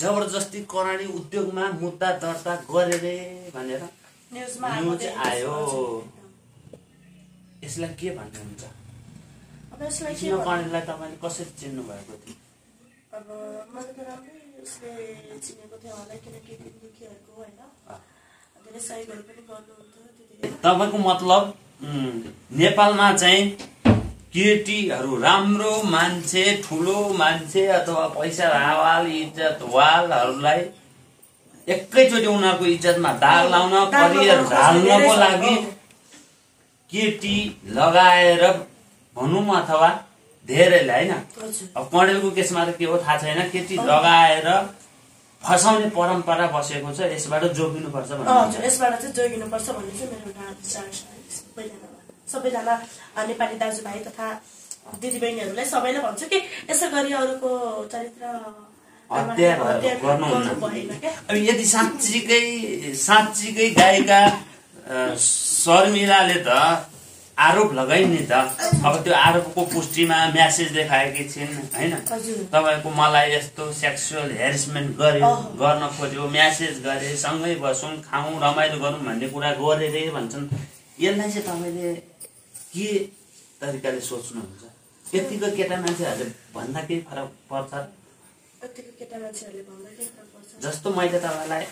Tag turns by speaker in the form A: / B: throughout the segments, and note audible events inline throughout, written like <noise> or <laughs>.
A: जबरजस्ती कर्णाली उद्योगमा मुद्दा दर्ता गरे रे भनेर न्युज आयो। यसलाई के भन्नुहुन्छ? तपाईँले कसरी चिन्नु भएको थियो?
B: अब मैले त राम्रै उसले चिनेको थियो होला किनकि दुखीहरूको होइन। धेरै सहयोगहरू पनि गर्नुहुन्थ्यो त्यतिखेर।
A: तपाईँको मतलब नेपालमा चाहिँ केटीहरू राम्रो मान्छे ठुलो मान्छे अथवा पैसा हावाल इज्जत वालहरूलाई एकैचोटि उनीहरूको इज्जतमा दाग लाउन करियर ढाल्नको। लागि केटी लगाएर भनौँ अथवा धेरैले होइन? अब कणेलको केसमा त के हो थाहा छैन। केटी लगाएर फसाउने परम्परा बसेको छ यसबाट जोगिनुपर्छ
B: हजुर यसबाट चाहिँ जोगिनुपर्छ भन्ने चाहिँ मेरो सबैजना नेपाली दाजुभाइ तथा दिदीबहिनीहरूलाई सबैलाई भन्छु कि यसो गरी अरूको चरित्र
A: यदि साँच्चीकै साँच्चीकै गायिका शर्मिलाले त आरोप लगाइन् नि त। अब त्यो आरोपको पुष्टिमा म्यासेज देखाएकी छिन् होइन? तपाईँको मलाई यस्तो सेक्सुअल हेरेसमेन्ट गर्यो
B: अहँ।
A: गर्न खोज्यो म्यासेज गरे सँगै बसौँ खाउँ रमाइलो गरौँ भन्ने कुरा गरे रे भन्छन्। यसलाई चाहिँ तपाईँले के तरिकाले सोच्नुहुन्छ यतिको केटा मान्छेहरूले भन्दा केही फरक पर्छ?
B: भन्दा
A: जस्तो मैले तपाईँलाई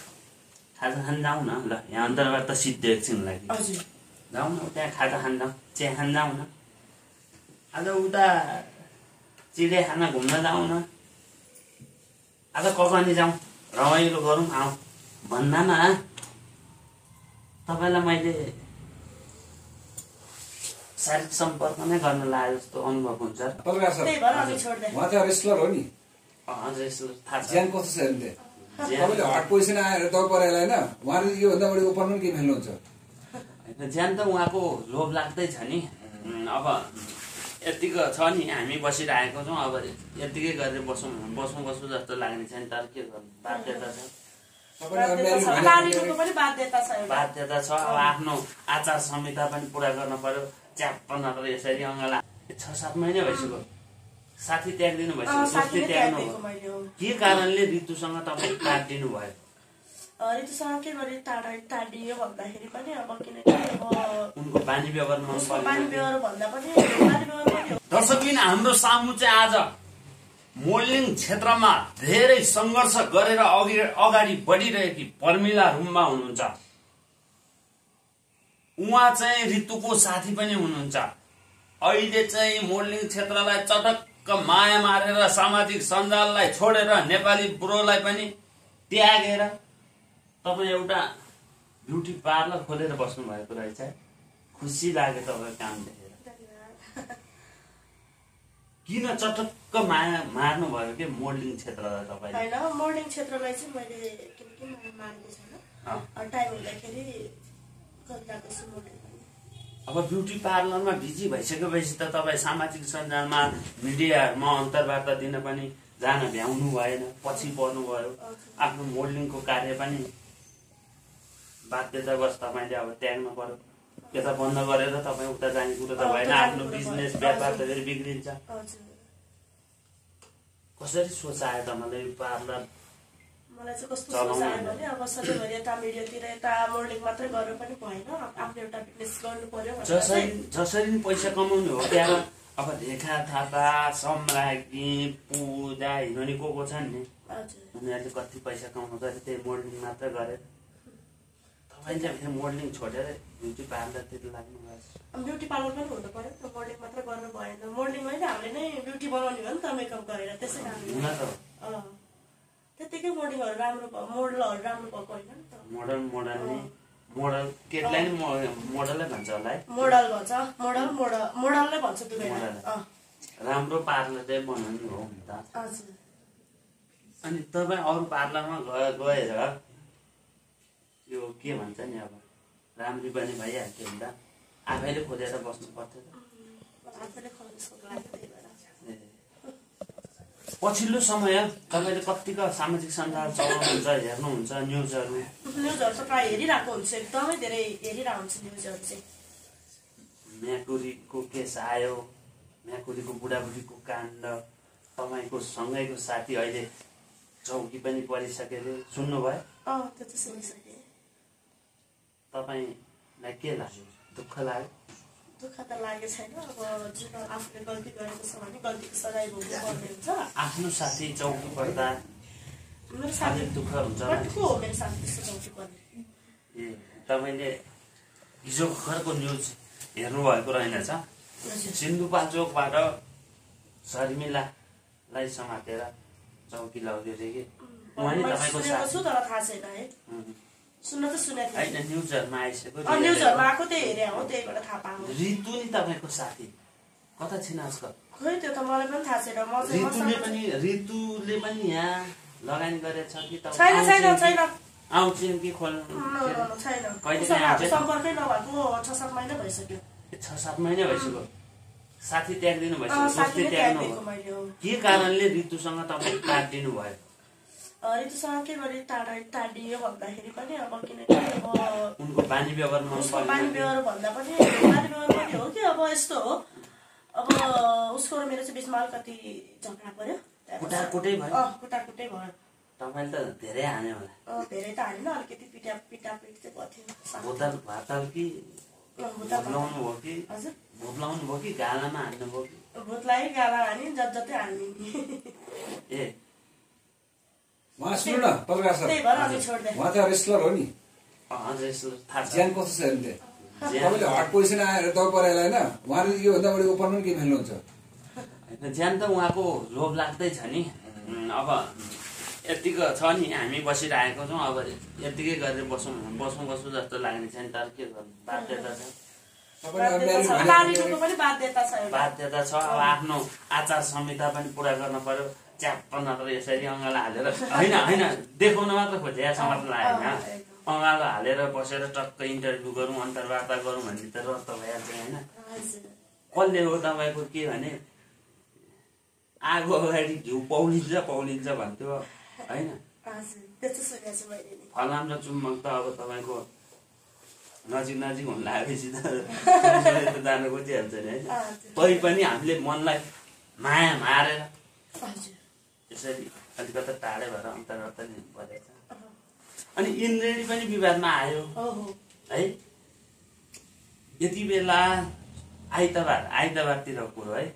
A: खाजा खान जाउँ न ल यहाँ अन्तर्वार्ता सिद्धि एकछिनलाई
B: हजुर।
A: जाउँ न त्यहाँ खाजा खान जाउँ चिया खान जाउँ न। आज उता चिडियाखाना घुम्न जाउँ न। आज ककनी जाउँ रमाइलो गरौँ आउँ। भन्दामा तपाईँलाई मैले शारीरिक सम्पर्क नै गर्न लाग्यो जस्तो अनुभव हुन्छ।
C: पत्रकार सर
B: त्यही भएर अनि छोड्दै।
C: उहाँ चाहिँ रेस्लर हो नि?
A: हजुर यसो थाहा छ।
C: ज्यान कस्तो छ हेर्नु
A: ज्यान-
C: तपाईँले हट पोजिसन आएर दब परेला होइन उहाँले योभन्दा बढी ओपन पनि के खेल्नुहुन्छ
A: होइन, ज्यान त उहाँको लोभ लाग्दै छ नि। अब यतिको छ नि हामी बसिरहेको छौँ अब यतिकै गरेर बसौँ बसौँ बसौँ जस्तो लाग्ने छ नि तर के गर्नु? बाध्यता छ।
B: बाध्यता छ।
A: अब आफ्नो आचार संहिता पनि पुरा गर्न पर्यो। च्याप्प नत्र यसरी अङ्गला। छ सात महिना भइसक्यो। साथी त्यागिदिनु भइसक्यो
B: साथी
A: त्याग्नु भयो। के कारणले ऋतुसँग तपाईँ काटिदिनु भयो?
B: ऋतुसँग के गरी टाढा टाढियो भन्दाखेरि पनि अब किनकि
A: उनको बानी व्यवहार
B: बानी
A: परेन
B: व्यवहार भन्दा पनि बानी व्यवहार पनि
A: दर्शकबिन हाम्रो सामु चाहिँ आज मोडलिङ क्षेत्रमा धेरै सङ्घर्ष गरेर अघि अगाडि बढिरहेकी पर्मिला रुममा हुनुहुन्छ। उहाँ चाहिँ ऋतुको साथी पनि हुनुहुन्छ। अहिले चाहिँ मोडलिङ क्षेत्रलाई चटक्क माया मारेर सामाजिक सञ्जाललाई छोडेर नेपाली ब्रोलाई पनि त्यागेर तपाईँ एउटा ब्युटी पार्लर खोलेर बस्नु भएको रहेछ। खुसी लाग्यो तपाईँको काम देखेर। किन चटक्क माया मार्नु भयो कि मोडलिङ क्षेत्रलाई तपाईँले?
B: होइन मोडलिङ क्षेत्रलाई चाहिँ मैले किनकि छैन। टाइम हुँदाखेरि
A: अब ब्युटी पार्लरमा बिजी भइसकेपछि त तपाईँ सामाजिक सञ्जालमा मिडियाहरूमा अन्तर्वार्ता दिन पनि जान भ्याउनु भएन पछि पर्नु भयो आफ्नो मोडलिङको कार्य पनि बाध्यतावश तपाईँले अब त्याग्नु पर्यो। यता बन्द गरेर तपाईँ उता जाने कुरो त भएन। आफ्नो बिजनेस। व्यापार त फेरि बिग्रिन्छ। कसरी सोच आयो त मलाई पार्लर?
B: मलाई चाहिँ कस्तो सोच आयो। भने अब सधैँभरि यता मिडियातिर यता मोडलिङ मात्रै गरेर पनि भएन। आफ्नो एउटा बिजनेस गर्नु पर्यो
A: जसरी
B: चाहिँ
A: जसरी पैसा कमाउनु हो त्यहाँ अब रेखा थापा सम्राज्ञी पूजा हिरोनी को को छन् नि? उनीहरूले कति पैसा कमाउनु गरे त्यही मोडलिङ मात्र गरेर तपाईँले फेरि मोडलिङ छोडेर ब्युटी पार्लरतिर लाग्नु
B: ब्युटी पार्लर पनि हुनु पर्यो नि त मोडलिङ मात्र गर्नु भएन। मोडलिङमै नै हामीले नै ब्युटी बनाउने हो नि त मेकअप गरेर त्यसै कारणले। मोडलिङहरू राम्रो भयो मोडलहरू राम्रो भएको होइन नि त।
A: मोडल मोडल नि। मोडल केटीलाई नि मोडलै भन्छ होला है।
B: मोडल भन्छ मोडल मोडल मोडलमै भन्छ दुवैलाई
A: मोडल। राम्रो पार्लर चाहिँ बनाउनु हो नि त। अनि तपाईँ अरू पार्लरमा गए गएर यो के भन्छ नि अब राम्री पनि भइहाल्थ्यो नि त। आफैले खोजेर बस्नु पर्थ्यो त
B: आफैले खोल्नु जस्तो लाग्यो त्यही भएर
A: ए। पछिल्लो समय तपाईँले कतिको सामाजिक सञ्जाल चलाउनुहुन्छ हेर्नुहुन्छ न्युजहरू?
B: न्युजहरू त प्रायः हेरिरहेको हुन्छ एकदमै धेरै हेरिरहेको हुन्छ न्युजहरू चाहिँ।
A: म्याकुरीको केस आयो म्याकुरीको बुढाबुढीको काण्ड तपाईँको सँगैको साथी अहिले चौकी पनि परिसक्यो अरे सुन्नुभयो?
B: त्यो चाहिँ सुनिसकेँ।
A: तपाईँलाई के लाग्यो? दुःख लाग्यो?
B: दुःख त लागेको छैन। अब जुन आफूले गल्ती गरेको छ भने गल्तीको सजाय भोग्नु पर्ने हुन्छ।
A: आफ्नो साथी चौकी पर्दा
B: मेरो साथी
A: दुःख हुन्छ
B: बट को हो मेरो साथी त्यस्तो चौकी पर्ने?
A: ए तपाईँले हिजो भर्खरको न्युज हेर्नुभएको रहेनछ। सिन्धुपाल्चोकबाट शर्मिलालाई समातेर चौकी लगाउँदै थियो कि? उहाँ नि
B: मैले
A: तपाईँको
B: थाहा छैन है. सुन्न त सुनेको
A: होइन न्युजहरूमा आइसक्यो
B: न्युजहरूमा आएको त्यही हेरेँ हो त्यहीबाट थाहा पाएको।
A: ऋतु नि तपाईँको साथी। कता छिन् आजकल?
B: खोइ त्यो त मलाई पनि थाहा छैन। म
A: ऋतुले पनि ऋतुले पनि यहाँ लगानी गरेछ कि
B: छैन छैन छैन।
A: आउँछिन् कि खोल्नु?
B: छैन।
A: कहिले?
B: सम्पर्कै नभएको छ सात महिना भइसक्यो।
A: छ सात महिना भइसक्यो। साथी त्यागिदिनु भइसक्यो के कारणले ऋतुसँग तपाईँ काटिदिनु भयो?
B: अँ, ऋतुसँग के गरी टाढा टाढियो भन्दाखेरि पनि अब किनकि अब
A: उनको बानी व्यवहार
B: उसको बानी व्यवहार भन्दा पनि बानी व्यवहार पनि हो कि अब यस्तो हो अब उसको र मेरो चाहिँ बिचमा अलिकति झगडा पर्यो
A: कुटाकुटै भयो?
B: कुटाकुटै भयो
A: तपाईँले त धेरै हान्यो होला
B: धेरै त हालेन अलिकति पिटा पिटापिट चाहिँ भयो थियो
A: भोताल भाताल कि। भुत्लाउनु भयो कि
B: हजुर
A: भुत्लाउनु भयो कि गालामा हान्नु भयो कि
B: भूतलाई गाला हानि जत जतै हाल्ने
A: ए
C: उहाँ सुन्नु न पत्रकार सर उहाँ त रेस्लर हो नि।
A: छ।
C: ज्यान कस्तो छ हेर्नु तपाईँले हट पोजिसन आएर तपाईँ परेलाई होइन उहाँले योभन्दा बढी ओपनमा के खेल्नुहुन्छ
A: ज्यान त उहाँको लोभ लाग्दै छ नि। अब यतिको छ नि हामी बसिरहेको छौँ अब यतिकै गरेर बसौँ बसौँ बसौँ जस्तो लाग्ने छैन तर के गर्नु? बाध्यता छ।
B: छ। पनि छ
A: बाध्यता छ अब आफ्नो आचार संहिता पनि पुरा गर्न पर्यो। च्याप्प नत्र यसरी अँगालो हालेर होइन होइन देखाउन मात्र खोजे समाजलाई होइन। अँगालो हालेर बसेर टक्क इन्टरभ्यू गरौँ अन्तर्वार्ता गरौँ भन्ने त रद्द भइहाल्छ होइन। कसले हो तपाईँको के भने आगो अगाडि घिउ पौलिन्छ पौलिन्छ भन्थ्यो होइन। फलाम र चुम्बक त अब तपाईँको नजिक नजिक हुन लागेपछि त <laughs> जानु खोजिहाल्छ नि होइन। तै पनि हामीले मनलाई माया मारेर यसरी अलिकति टाढै भएर अन्तर्गत परेछ
B: अँ,
A: अनि इन्द्रेणी पनि विवादमा आयो।
B: हो?
A: यति बेला आइतबार आइतबारतिर कुरो है?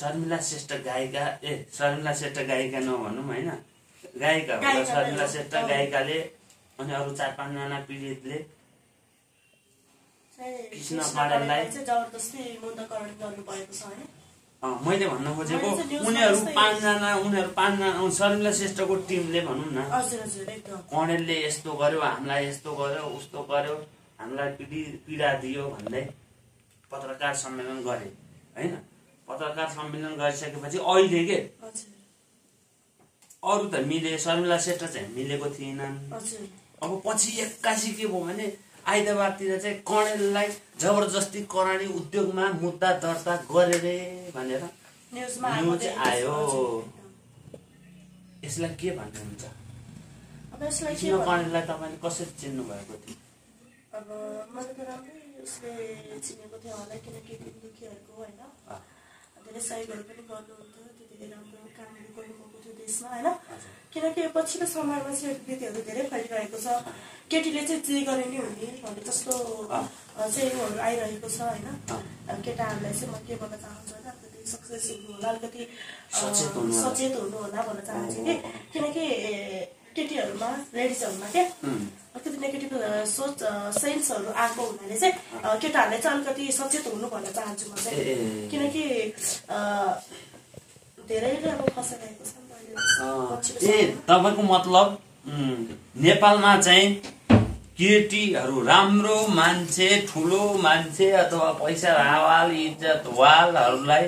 A: शर्मिला श्रेष्ठ गायिका ए शर्मिला श्रेष्ठ गायिका नभनौँ होइन? गायिका शर्मिला। श्रेष्ठ। गायिकाले अनि अरू चार पाँचजना पीडितले कृष्ण पाण्डेलाई मैले भन्न खोजेको उनीहरू पाँचजना उनीहरू पाँचजना शर्मिला श्रेष्ठको टिमले भनौँ न। कणेलले यस्तो गर्यो हामीलाई यस्तो गर्यो उस्तो गर्यो हामीलाई पीडि पीडा दियो भन्दै पत्रकार सम्मेलन गरे होइन? पत्रकार सम्मेलन गरिसकेपछि अहिले के? अरू त मिले शर्मिला श्रेष्ठ चाहिँ मिलेको थिएनन्। अब पछि एक्कासी के भयो भने आइतबारतिर चाहिँ कणेललाई जबरजस्ती करानी उद्योगमा मुद्दा दर्ता गरे रे भनेर
B: न्युजमा
A: न्युज आयो। यसलाई के भन्नुहुन्छ?
B: अब यसलाई?
A: कणेललाई तपाईँले कसरी चिन्नु भएको थियो?
B: अब मलाई त राम्रै उसले चिनेको थियो होला किनकि दुखीहरूको होइन। धेरै सहयोगहरू पनि गर्नुहुन्थ्यो। धेरै राम्रो कामहरू गर्नुभएको थियो देशमा होइन। किनकि पछिल्लो समयमा चाहिँ कृतिहरू धेरै फैलिरहेको छ। केटीले चाहिँ जे गरे नै हुने भन्ने जस्तो चाहिँ आइरहेको छ होइन? केटाहरूलाई चाहिँ म के भन्न चाहन्छु होइन अलिकति सक्सेस हुनु होला अलिकति
A: सचेत हुनु होला।
B: भन्न चाहन्छु कि? किनकि केटीहरूमा लेडिजहरूमा क्या अलिकति नेगेटिभ सोच सेन्सहरू आएको हुनाले चाहिँ अ, केटाहरूले चाहिँ अलिकति सचेत हुनु भन्न चाहन्छु म चाहिँ। किनकि अब फसाइरहेको छ पछिल्लो
A: ए। तपाईँको मतलब नेपालमा चाहिँ केटीहरू राम्रो मान्छे ठुलो मान्छे अथवा पैसा हावाल इज्जत वालहरूलाई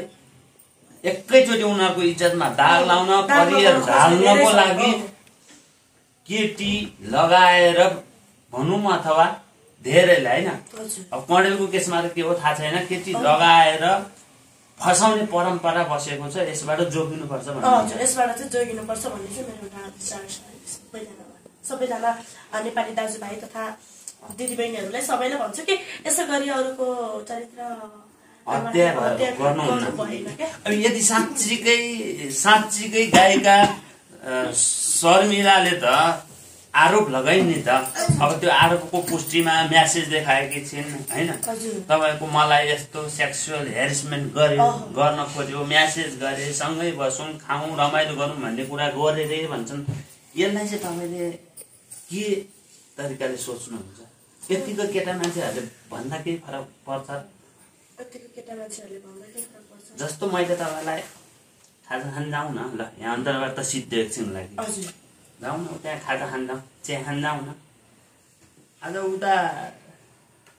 A: एकैचोटि उनीहरूको इज्जतमा दाग लाउन करियर ढाल्नको
B: धेरै।
A: लागि। केटी लगाएर भनौँ अथवा धेरैले होइन अब कणेलको केसमा त के हो थाहा छैन केटी लगाएर फसाउने परम्परा बसेको छ यसबाट जोगिनुपर्छ
B: हजुर यसबाट चाहिँ जोगिनुपर्छ भन्ने चाहिँ मेरो एउटा विचार छ। सबैजना सबैजना नेपाली दाजुभाइ तथा दिदीबहिनीहरूलाई सबैलाई भन्छु कि यसो गरी अरूको चरित्र
A: यदि साँच्चीकै साँच्चीकै गायिका शर्मिलाले त आरोप लगाइन् नि त। अब त्यो आरोपको पुष्टिमा म्यासेज देखाएकी छिन् होइन? तपाईँको मलाई यस्तो सेक्सुअल हेरेसमेन्ट गर्यो। गर्न खोज्यो म्यासेज गरे सँगै बसौँ खाउँ रमाइलो गरौँ भन्ने कुरा गरे रे भन्छन्। यसलाई चाहिँ तपाईँले के तरिकाले सोच्नुहुन्छ? यतिको केटा मान्छेहरूले भन्दा केही फरक पर्छ? जस्तो मैले तपाईँलाई खाजा खान जाउँ न। ल यहाँ अन्तर्गत त सिद्धि एकछिन लागि।
B: हजुर।
A: जाउँ न त्यहाँ खाजा खान जाउँ चिया खान जाउँ न आज उता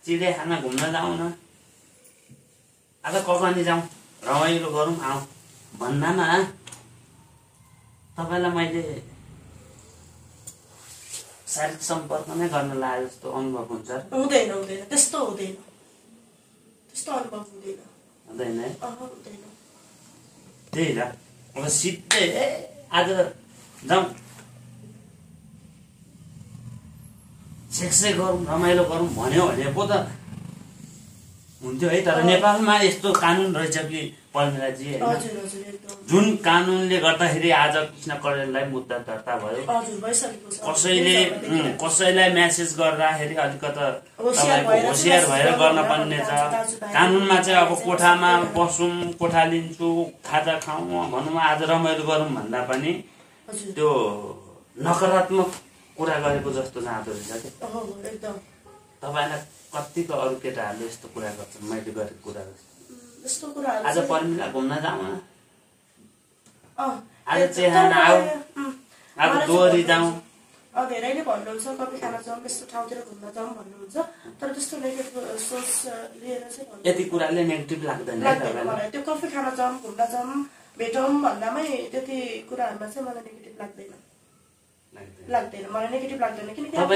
A: चिडियाखाना घुम्न जाउँ न आज ककनी जाउँ रमाइलो गरौँ आउँ भन्दामा तपाईँलाई मैले शारीरिक सम्पर्क नै गर्न लागे जस्तो अनुभव हुन्छ
B: हुँदैन हुँदैन त्यस्तो हुँदैन त्यस्तो अनुभव हुँदैन
A: हुँदैन त्यही त अब सिधै आज जाउँ सेक्सै गरौँ रमाइलो गरौँ भन्यो भने पो त हुन्थ्यो है। तर नेपालमा यस्तो कानुन रहेछ कि पर्मिलाजी जुन कानुनले गर्दाखेरि आज कृष्ण करेललाई मुद्दा दर्ता भयो कसैले कसैलाई म्यासेज गर्दाखेरि अलिकता
B: होसियार
A: तपाईँको
B: भएर
A: होसियार भएर गर्न पर्ने छ। कानुनमा चाहिँ अब कोठामा बसौँ कोठा लिन्छु खाजा खाउँ भनौँ आज रमाइलो गरौँ भन्दा पनि त्यो नकारात्मक कुरा गरेको जस्तो जाँदो रहेछ कि? तपाईँलाई कतिको अरू केटाहरूले यस्तो कुरा गर्छन् मैले गरेको कुरा
B: कुराहरू
A: आज पर्मिला घुम्न जाउँ आज चिहान आऊ। आज दोहोरी। जाउँ।
B: धेरैले भन्नुहुन्छ कफी खान जाउँ यस्तो ठाउँतिर घुम्न जाउँ भन्नुहुन्छ। तर त्यस्तो नेगेटिभ सोच लिएर चाहिँ
A: यति कुराले नेगेटिभ लाग्दैन
B: त्यो कफी खान जाउँ घुम्न जाउँ भेटौँ भन्दामै त्यति कुराहरूमा चाहिँ मलाई नेगेटिभ लाग्दैन।
A: लाग्दैन।
B: लाग्दैन। मलाई नेगेटिभ लाग्दैन किनकि अब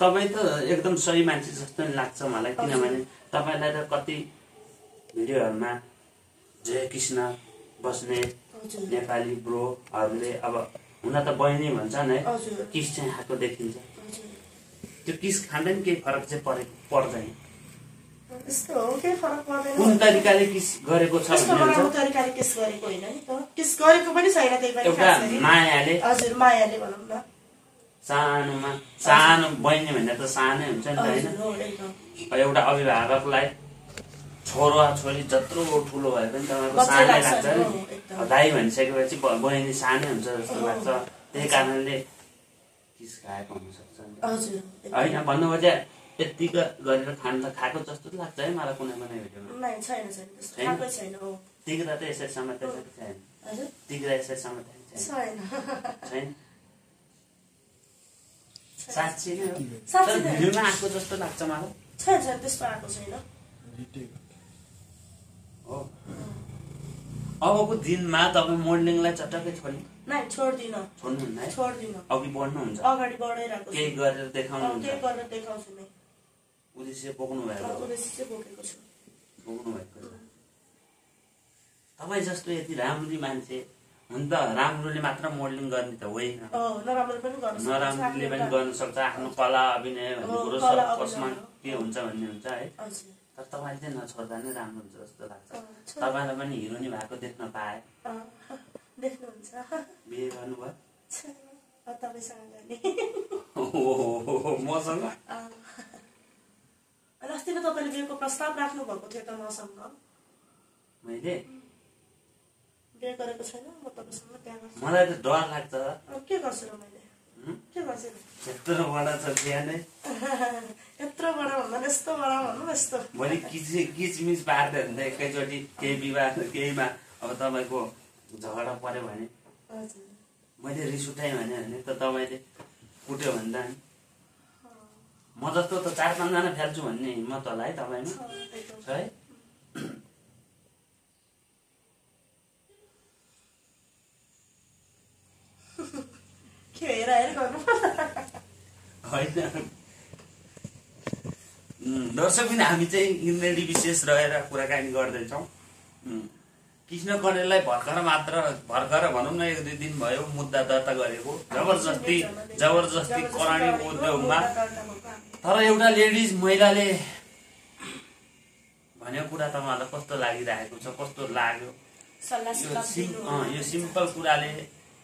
A: तपाईँ त एकदम सही मान्छे जस्तो लाग्छ मलाई किनभने तपाईँलाई त कति भिडियोहरूमा जय कृष्ण बस्ने नेपाली ब्रोहरूले अब हुन त बहिनी भन्छन् है। किस चाहिँ खाएको देखिन्छ? त्यो किस खाँदा नि केही फरक चाहिँ परेको पर्दैन।
B: यस्तो हो केही फरक पर्दैन।
A: कुन तरिकाले किस गरेको छ
B: त्यस्तो
A: भन्ने
B: तरिकाले किस गरेको होइन नि त। किस गरेको पनि छैन त्यही पनि
A: एउटा
B: खास गरी।
A: मायाले।
B: हजुर मायाले भनौँ न।
A: सानोमा सानो बहिनी भन्ने त सानै हुन्छ नि त होइन। एउटा अभिभावकलाई छोरो छोरी जत्रो ठुलो भए पनि तपाईँको सानै
B: लाग्छ नि,
A: दाई भनिसकेपछि बहिनी सानै हुन्छ जस्तो। लाग्छ। त्यही कारणले किस खाएको हुनसक्छ। होइन चाहिँ यत्तिको गरेर खान त खाएको जस्तो लाग्छ है मलाई कुनै कुनै भिडियोमा
B: नै छैन छैन त्यस्तो
A: छैन?
B: खाएकै छैन हो।
A: तिग्रा त यसरी समातेको छैन।
B: हजुर?
A: तिग्रा यसरी समातेको छैन। साँच्ची नै हो।
B: साँच्ची
A: तर। भिडियोमा आएको जस्तो लाग्छ मलाई।
B: छैन छैन त्यस्तो आएको छैन।
A: हो। अबको दिनमा तपाईँ मोडलिङलाई चटक्कै छोड्नु?
B: नै छोड्दिनँ।
A: छोड्नुहुन्न है?
B: छोड्दिनँ।
A: अघि बढ्नुहुन्छ।
B: अगाडि बढाइरहेको छु।
A: केही गरेर
B: अँ,
A: देखाउनुहुन्छ
B: केही गरेर देखाउँछु नै।
A: उद्देश्य बोक्नु भएको बोक्नु। तपाईँ जस्तो यति राम्री मान्छे हुन त राम्रोले मात्र मोडलिङ गर्ने त होइन। नराम्रोले पनि गर्न सक्छ। आफ्नो कला अभिनय भन्ने कुरो कसमा। के हुन्छ भन्ने हुन्छ है। तर तपाईँले चाहिँ नछोड्दा नै राम्रो हुन्छ जस्तो लाग्छ। तपाईँलाई पनि हिरोनी भएको देख्न पाएँ।
B: देख्नुहुन्छ।
A: बिहे गर्नुभयो? <laughs> मसँग?
B: अस्ति नै तपाईँले बिहेको प्रस्ताव थियो त मसँग?
A: मैले?
B: बिहे गरेको छैन म तपाईँसँग बिहा गर्छु।
A: मलाई त डर लाग्छ।
B: के गर्छु र मैले?
A: हुँ?
B: के गर्छु र?
A: यत्रो बडा छ बिहानै। <laughs>
B: यत्रो बडा भन्दा नि यस्तो बडा भन्नु यस्तो।
A: भोलि किच किचमिच पार्दै हुन्छ एकैचोटि केही विवाद केहीमा। अब तपाईँको झगडा पऱ्यो भने। मैले रिस उठाएँ भने भने त तपाईँले कुट्यो भन्दा नि म जस्तो त चार पाँचजना फ्याल्छु भन्ने हिम्मत होला है तपाईँमा?
B: छ,
A: है? होइन। उम्, दर्शक पनि हामी चाहिँ इन्द्रेणी विशेष रहेर कुराकानी गर्दैछौँ। कृष्ण कणेललाई भर्खर मात्र भर्खर भनौँ न एक दुई दिन भयो मुद्दा दर्ता गरेको। जबरजस्ती जबरजस्ती करानी उद्योगमा तर एउटा लेडिज महिलाले भनेको कुरा तपाईँहरूलाई कस्तो लागिरहेको छ कस्तो लाग्यो? यो सिम्पल कुराले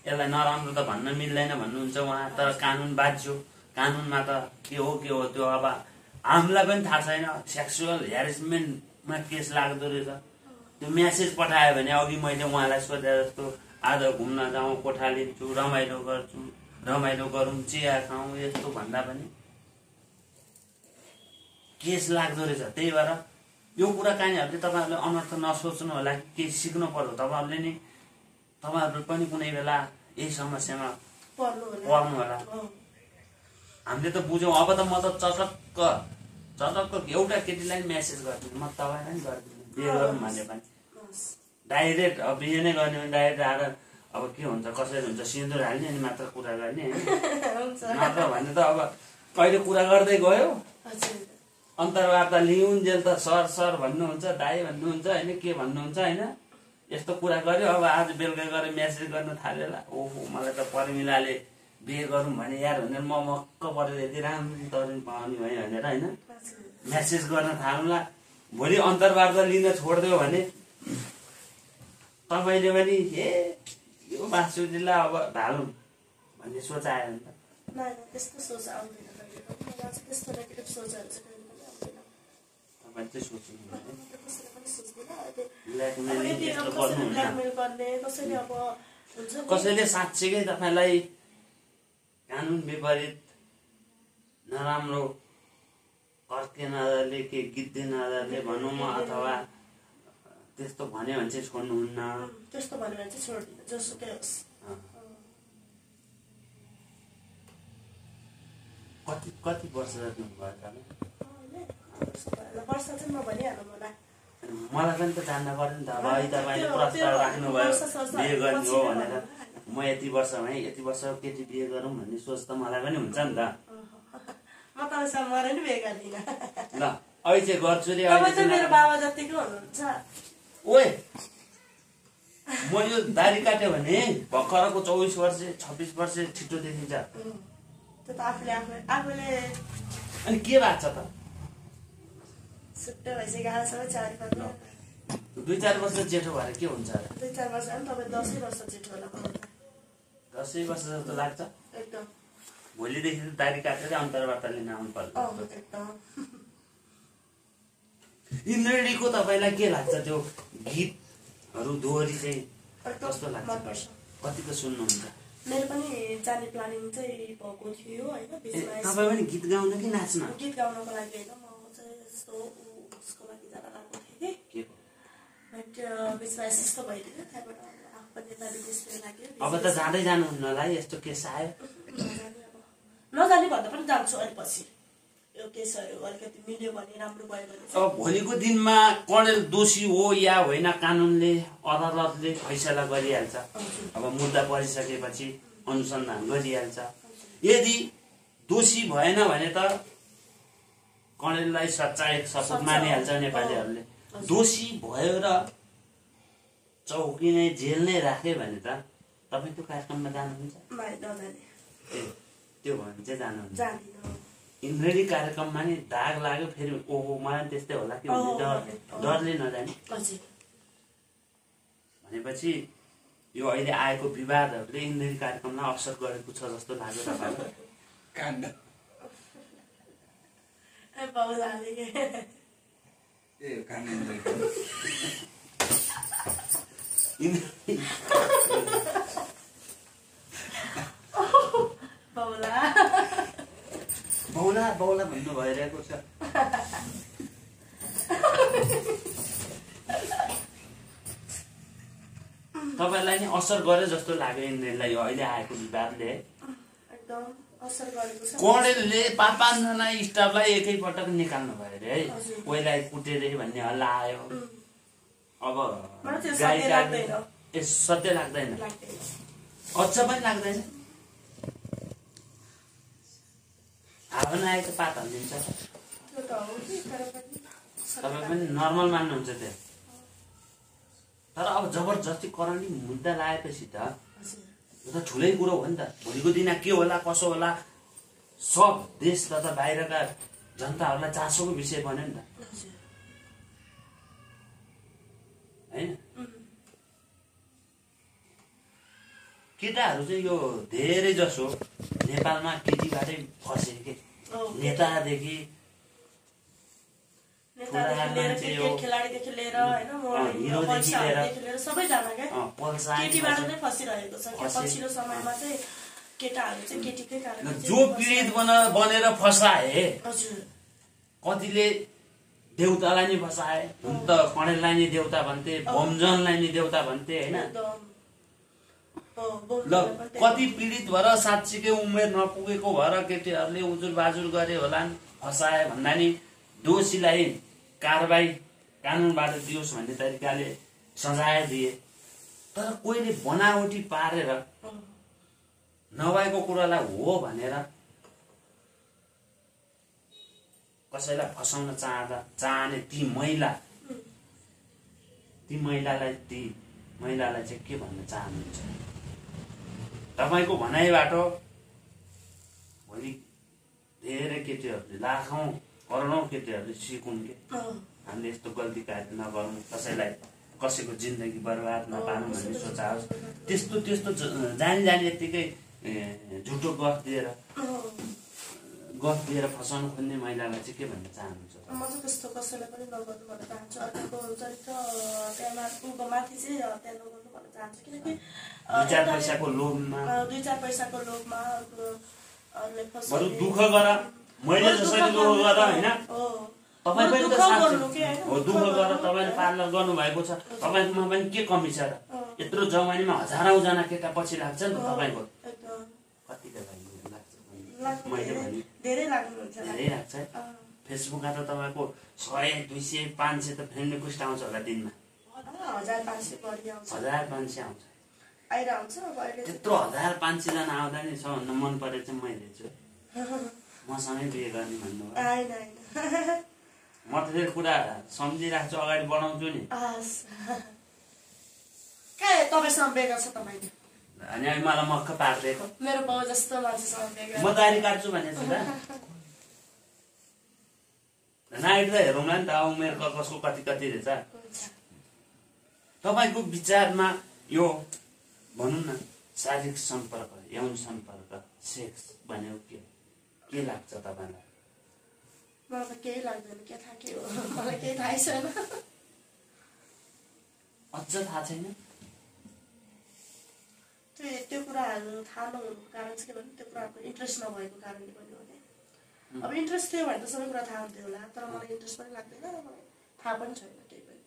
A: यसलाई नराम्रो त भन्न मिल्दैन भन्नुहुन्छ उहाँ तर कानुन बाज्यो। कानुनमा त के हो के हो त्यो अब हामीलाई पनि थाहा छैन। सेक्सुअल हेरेसमेन्टमा केस लाग्दो रहेछ। त्यो म्यासेज पठायो भने अघि मैले उहाँलाई सोधे जस्तो आज घुम्न जाउँ कोठा लिन्छु रमाइलो गर्छु रमाइलो गरौँ चिया खाउँ यस्तो भन्दा पनि केस लाग्दो रहेछ। त्यही भएर यो कुराकानीहरूले तपाईँहरूले अनर्थ नसोच्नु होला केही सिक्नु पर्यो तपाईँहरूले नि तपाईँहरू पनि कुनै बेला यही समस्यामा
B: पर्नु होला।
A: हामीले त बुझौँ अब त म त चटक्क चटक्क एउटा केटीलाई म्यासेज गरिदिनु म तपाईँलाई नि गरिदिनु बिहे गरौँ भने पनि। डाइरेक्ट अब बिहे नै गर्ने भने डाइरेक्ट आएर अब के हुन्छ कसरी हुन्छ सिन्दुर हाल्ने अनि मात्र कुरा गर्ने होइन? <laughs> नत्र भने त अब कहिले कुरा गर्दै गयो। अन्तर्वार्ता लिउन्जेल त सर सर भन्नुहुन्छ दाई भन्नुहुन्छ होइन के भन्नुहुन्छ होइन? यस्तो कुरा गर्यो। अब आज बेलुका गएर म्यासेज गर्न थाल्यो होला ओहो मलाई त पर्मिलाले बिहे गरौँ भने यार भनेर म मक्क परेर यति राम्रो तरुण पाउने भयो भनेर होइन? म्यासेज गर्न थालौँला भोलि अन्तर्वार्ता लिन छोडिदियो भने तपाईँले पनि ए यो बाँसुरीलाई अब ढालौँ भन्ने सोच आयो भने त तपाईँ चाहिँ सोच्नु
B: कसैले
A: साँच्चीकै तपाईँलाई कानुन विपरीत नराम्रो कर्के नजरले के गिद्धे नजरले भनौँ म अथवा त्यस्तो भन्यो भने चाहिँ छोड्नुहुन्न
B: त्यस्तो भन्यो भने चाहिँ छोड्दिनँ जोसुकै होस्।
A: कति कति वर्ष जति भयो
B: मलाई
A: पनि त जान्न पर्यो नि त। अब अहिले तपाईँले प्रस्ताव राख्नुभयो बिहे गर्ने हो भनेर। म यति वर्ष भएँ यति वर्ष केटी बिहे गरौँ भन्ने सोच त मलाई पनि हुन्छ नि त। ल अहिले गर्छु रे ओए! म यो दारी काट्यो भने भर्खरको चौबिस वर्ष छब्बिस वर्ष छिटो देखिन्छ। अनि के भएको छ त?
B: छुट्टै भइसक्यो आजसम्म चार
A: दुई चार वर्ष जेठो भएर के हुन्छ?
B: दुई चार वर्ष पनि तपाईँ दसै वर्ष जेठो होला।
A: दसैँ वर्ष जस्तो लाग्छ?
B: एकदम।
A: भोलिदेखि त दारी काटेर अन्तर्वार्ता लिन आउनु पर्छ इन्द्रेणीको तपाईँलाई के लाग्छ? त्यो गीतहरू दोहोरी चाहिँ कस्तो लाग्छ? कतिको सुन्नुहुन्छ?
B: मेरो पनि जाने प्लानिङ चाहिँ भएको थियो होइन
A: तपाईँ पनि गीत गाउन कि नाच्न?
B: गीत गाउनको लागि होइन म चाहिँ उसको लागि जान लागेको थिएँ कि? बट बिचमा यस्तो भइदियो। त्यहाँबाट आफू पनि यता विदेशतिर लाग्यो।
A: अब त जाँदै जानुहुन्न होला है यस्तो केस आयो।
B: नजाने भन्दा पनि जान्छु अलि पछि। यो केसहरू अलिकति मिल्यो भने राम्रो भयो भने
A: अब भोलिको दिनमा कडेल दोषी हो या होइन कानुनले अदालतले फैसला गरिहाल्छ। अब मुद्दा परिसकेपछि अनुसन्धान गरिहाल्छ। यदि दोषी भएन भने त कडेललाई सच्चा एक शपथ
B: सच्चा
A: मानिहाल्छ। नेपालीहरूले। दोषी भयो र चौकी नै जेल नै राख्यो भने त तपाईँ त्यो कार्यक्रममा जानुहुन्छ? त्यो भयो भने चाहिँ जानुहुन्छ।
B: जाँदिनँ।
A: इन्द्रेणी कार्यक्रममा नि दाग लाग्यो फेरि ओहो मलाई पनि त्यस्तै होला कि डर। डरले नजाने।
B: हजुर
A: भनेपछि यो अहिले आएको विवादहरूले इन्द्रेणी कार्यक्रमलाई असर गरेको छ जस्तो लाग्यो तपाईँलाई।
B: ए
A: बौला बौला भन्नु भइरहेको छ तपाईँलाई नि असर गर्यो जस्तो लाग्यो इन्द्रेणीलाई यो अहिले आएको विवादले
B: एकदम
A: कडेलले पाँच पाँचजना स्टाफलाई एकैपटक निकाल्नु भयो अरे है। कोहीलाई कुटेर भन्ने हल्ला आयो। अब गाई। ए सत्य लाग्दैन? अझ पनि लाग्दैन? हावा नआएको पात हालिदिन्छ तपाईँ पनि नर्मल मान्नुहुन्छ त्यो। तर अब जबरजस्ती करणी मुद्दा लगाएपछि त यो त ठुलै कुरो हो नि त। भोलिको दिन के होला कसो होला सब देश तथा बाहिरका जनताहरूलाई चासोको विषय बन्यो नि त। होइन? केटाहरू चाहिँ यो धेरै जसो नेपालमा केटीबाटै फसे के नेतादेखि
B: नेतादेखि लिएर
A: मान्छे
B: क्रिकेट
A: हो।
B: खेलाडीदेखि लिएर होइन मोडलिङ,
A: हिरोदेखि
B: पैसाहरूदेखि लिएर सबैजना क्या
A: अँ, पल्सानी
B: केटीबाट
A: भन्छ।
B: नै फसिरहेको छ क्या।
A: फसे।
B: पछिल्लो समयमा चाहिँ केटाहरू चाहिँ केटीकै कारण
A: जो पीडित बन बनेर फसाए कतिले देउतालाई नै फसाए हुन त कणेललाई नै देउता भन्थे बमजनलाई नै देउता भन्थे होइन? ल। कति पीडित भएर साँच्चीकै उमेर नपुगेको भएर केटीहरूले उजुर बाजुर गरे होलान् फसाए भन्दा नि दोषीलाई कारवाही कानुनबाट दियोस् भन्ने तरिकाले सजाय दिए। तर कोहीले बनावटी पारेर नभएको कुरालाई हो भनेर कसैलाई फसाउन चाहँदा चाहने ती महिला ती महिलालाई ती महिलालाई चाहिँ के भन्न चाहनुहुन्छ? तपाईँको भनाइबाट भोलि धेरै केटीहरूले लाखौँ करोडौँ केटीहरूले सिकुन् के हामीले यस्तो गल्ती कार्य नगरौँ कसैलाई कसैको जिन्दगी बर्बाद नपारौँ भन्ने सोचाओस्। त्यस्तो त्यस्तो जानी जानी यत्तिकै झुटो गफ दिएर। गफ दिएर फसाउनु खोज्ने महिलालाई चाहिँ के भन्न चाहनुहुन्छ?
B: म चाहिँ त्यस्तो कसैलाई पनि नगर्नु भन्न चाहन्छु। अर्काको चरित्र त्यहाँ मा- ऊको माथि चाहिँ हत्या नगर्नु भन्न चाहन्छु। किनकि
A: दुई चार पैसाको लोभमा।
B: दुई चार पैसाको लोभमा अर्को
A: बरु दुःख गर। मैले जसरी
B: दुःख
A: दुःख गर
B: गर्नु,
A: होइन। तपाईँ पनि त हो दुःख गरेर तपाईँले पार्लर गर्नुभएको छ। तपाईँकोमा पनि के कमी छ र? यत्रो जवानीमा हजारौँजना केटा पछि लाग्छ नि त तपाईँको। कतिका लाग्छ मैले
B: धेरै-
A: भने
B: धेरै
A: लाग्छ फेसबुकमा त तपाईँको सय दुई सय पाँच सय त फ्रेन्ड रिक्वेस्ट आउँछ होला दिनमा।
B: हजार पाँच सय आउँछ।
A: त्यत्रो हजार पाँच सयजना आउँदा नि सबभन्दा मन परेको चाहिँ मैले छु <laughs> मसँगै बिहे गर्ने म त त्यो कुरा सम्झिरहेको छु अगाडि बढाउँछु नि।
B: हस्। कहाँ तपाईँसँग बेगर छ तपाईँले
A: अनि अब मलाई मक्क पारिदिएको
B: मेरो बाउ जस्तो मान्छेसँग बेगर।
A: म दारी काट्छु छु त। नाइट त हेरौँला नि त अब कसको कति कति रहेछ। तपाईँको विचारमा यो भनौँ न शारीरिक सम्पर्क यौन सम्पर्क सेक्स भनेको के के लाग्छ तपाईँलाई?
B: मलाई त केही लाग्दैन के थाहा के हो? मलाई केही थाहै छैन।
A: अझ थाहा छैन?
B: त्यो त्यो कुराहरू थाहा नहुनुको कारण चाहिँ के भने त्यो कुराहरूको इन्ट्रेस्ट नभएको कारणले पनि हो कि अब इन्ट्रेस्ट थियो भने त सबै कुरा थाहा हुन्थ्यो होला तर मलाई इन्ट्रेस्ट पनि लाग्दैन र मलाई थाहा पनि छैन केही पनि।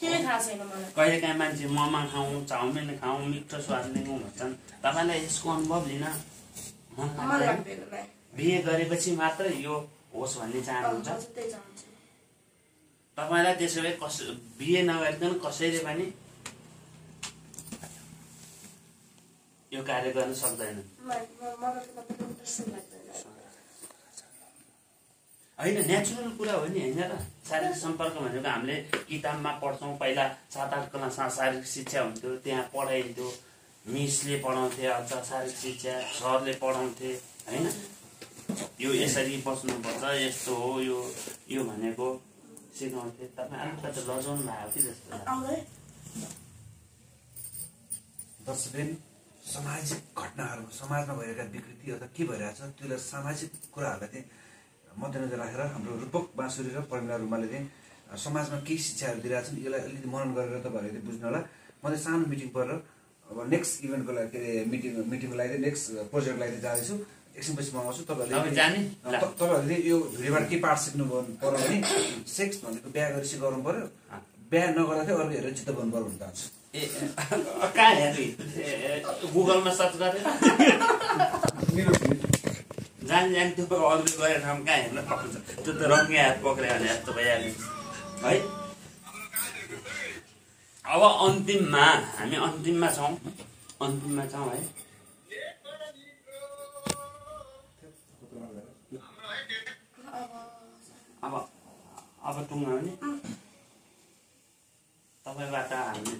B: केही थाहा छैन मलाई।
A: कहिले काहीँ मान्छे मोमो खाउँ चाउमिन खाउँ मिठो स्वाद लिउँ भन्छन्। तपाईँलाई यसको अनुभव लिन मन लाग्दैन? बिहे गरेपछि मात्र यो होस् भन्ने चाहनुहुन्छ? तपाईँलाई त्यसो भए कस बिहे नगरिकन कसैले पनि यो कार्य गर्न सक्दैन। होइन नेचुरल कुरा हो नि होइन र? शारीरिक सम्पर्क भनेको हामीले किताबमा पढ्छौँ पहिला सात आठ क्लासमा शारीरिक शिक्षा हुन्थ्यो त्यहाँ पढाइन्थ्यो मिसले पढाउँथे अथवा शारीरिक शिक्षा सरले पढाउँथे होइन? यो यसरी बस्नुपर्छ यस्तो हो यो यो भनेको सिकाउँथे तपाईँ अलिकति लजाउनु भएको कि जस्तो
C: दर्शकबिन सामाजिक घटनाहरू समाजमा भइरहेका विकृति अथवा के भइरहेछ त्यसलाई सामाजिक कुराहरूलाई चाहिँ मध्यनजर राखेर हाम्रो रूपक बाँसुरी र परिमला रुमाले चाहिँ समाजमा केही शिक्षाहरू दिइरहेछन् यसलाई अलिकति मनन गरेर तपाईँहरूले बुझ्नु होला म चाहिँ सानो मिटिङ गरेर अब नेक्स्ट इभेन्टको लागि के अरे मिटिङ मिटिङको लागि चाहिँ नेक्स्ट प्रोजेक्टको लागि चाहिँ जाँदैछु। एकछिनपछि म आउँछु
A: तपाईँ
C: तपाईँहरूले तपाईँहरूले यो भिडियोबाट के पाठ सिक्नु पर्यो भने सेक्स भनेको बिहा गरेपछि गर्नु पर्यो बिहा नगर्दा चाहिँ अर्को हेरेर चित्त गर्नु पर्यो भन्न चाहन्छु
A: ए कहाँ हेर्ने? गुगलमा सर्च गरेर
C: मेरो
A: जान जान त्यो अरू गएर ठाउँ कहाँ हेर्न? पाउँछ त्यो त रङ्गे हात पक्रियो भने जस्तो भइहाल्यो। है? अब अन्तिममा हामी अन्तिममा छौँ। अन्तिममा छौँ है। तपाईँबाट हामीले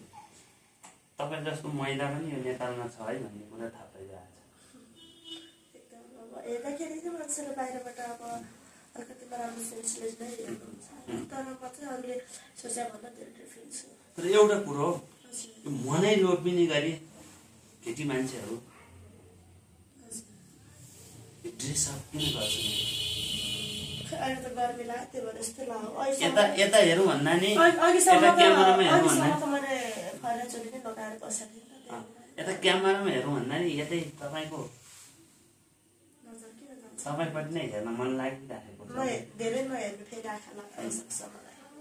A: तपाईँ जस्तो महिला पनि यो नेपालमा छ है भन्ने कुरा थाहा पाइरहेको छ
B: हेर्दाखेरि चाहिँ मान्छेले बाहिरबाट अब अलिकति नराम्रो सेन्सलेस नै हेर्नुहुन्छ। तर म चाहिँ अरूले सोचे भन्दा धेरै डिफ्रेन्स छ
A: तर एउटा कुरो हो यो मनै रोपिने गरी केटी मान्छेहरू ड्रेसअप किन गर्छ यता यता हेरौँ भन्दा नि। यता क्यामेरामा हेरौँ भन्दा।
B: नै
A: यता तपाईँको तपाईँपट्टि नै हेर्न मन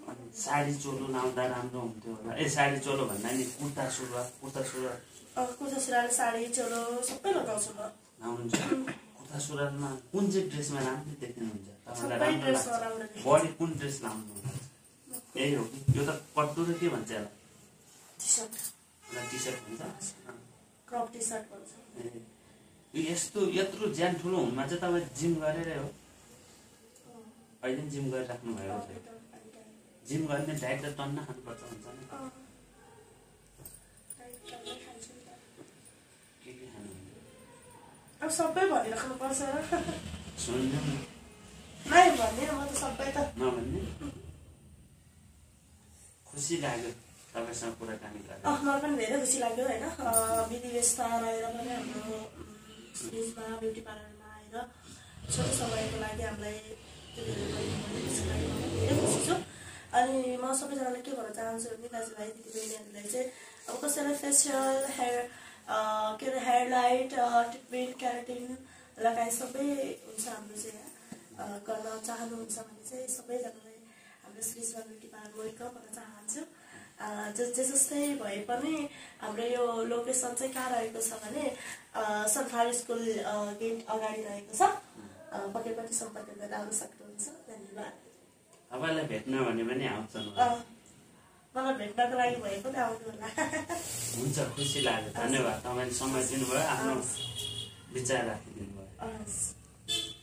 A: अनि साडी चोलो लाउँदा राम्रो हुन्थ्यो होला। ए साडी चोलो भन्दा नि कुर्ता सुरुवात कुर्ता सुरुवात
B: अब कुर्ता सुरुवाल साडी चोलो सबै लगाउँछु म।
A: कुर्ता सुरुवालमा कुन चाहिँ ड्रेसमा राम्रो देखिनुहुन्छ तपाईँलाई। बडी कुन ड्रेस लाउनु यही हो। कि यो त कट्टु र के भन्छ यसलाई
B: टी सर्ट
A: भन्छ। ए, यो यस्तो यत्रो ज्यान ठुलो हुनुमा चाहिँ तपाईँ जिम गरेरै हो? अहिले पनि जिम गरिराख्नु भएको छ जिम गर्ने डाइट त टन्न खानुपर्छ हुन्छ नि। के के
B: अब सबै भनिराख्नु पर्छ
A: सुन्नु। न,
B: नै भन्ने म त सबै त।
A: नभन्ने? खुसी लाग्यो तपाईँसँग कुराकानी गरेर
B: अँ, मलाई पनि धेरै खुसी लाग्यो होइन? विधि व्यवस्था रहेर पनि हाम्रो स्टेजमा ब्युटी पार्लरमा आएर छोटो समयको लागि हामीलाई धेरै खुसी छु। अनि म सबैजनालाई के भन्न चाहन्छु भने दाजुभाइ दिदीबहिनीहरूलाई चाहिँ अब कसैलाई फेसियल हेयर के अरे हेयर लाइट ट्रिटमेन्ट क्याराटिन लगायत सबै हुन्छ हाम्रो चाहिँ। गर्न चाहनुहुन्छ भने चाहिँ सबैजनालाई हाम्रो ब्युटी पार्लर वेलकम भन्न चाहन्छु। जे जस्तै भए पनि हाम्रो यो लोकेसन चाहिँ कहाँ रहेको छ भने सनफ्लावर स्कुल गेट अगाडि रहेको छ। पनि सम्पर्क गरेर आउन सक्नुहुन्छ। धन्यवाद।
A: तपाईँलाई भेट्न भने पनि आउँछन्
B: मलाई भेट्नको लागि भए पनि आउनु होला।
A: हुन्छ खुसी लाग्यो। धन्यवाद। तपाईँले समय दिनुभयो आफ्नो विचार राखिदिनु भयो